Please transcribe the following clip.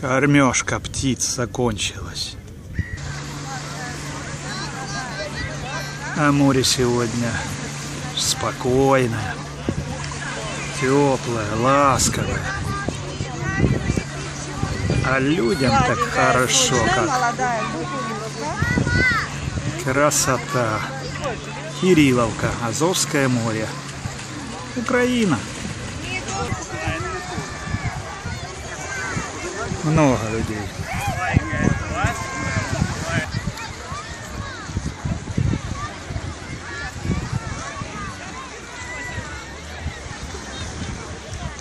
Кормежка птиц закончилась. А море сегодня спокойное, теплое, ласковое. А людям так хорошо, как красота. Кирилловка, Азовское море. Украина. Много людей.